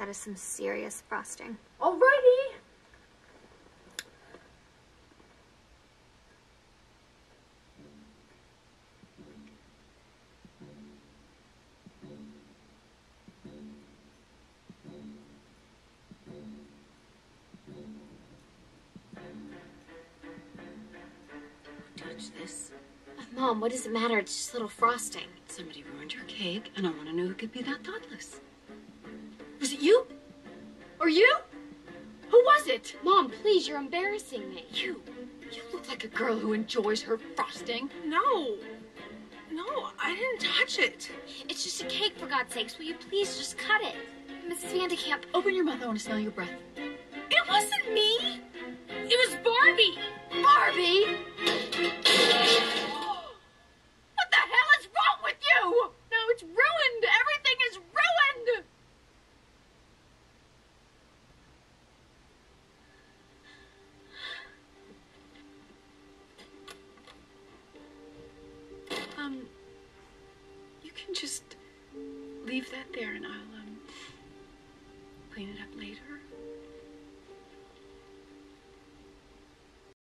That is some serious frosting. Alrighty. Touch this. Mom, what does it matter? It's just a little frosting. Somebody ruined your cake, and I want to know who could be that thoughtless. Was it you? Or you? Who was it? Mom, please, you're embarrassing me. You. You look like a girl who enjoys her frosting. No. No, I didn't touch it. It's just a cake, for God's sakes. Will you please just cut it? Mrs. Van de Kamp, Open your mouth. I want to smell your breath. It wasn't me. Um, you can just leave that there, and I'll um clean it up later.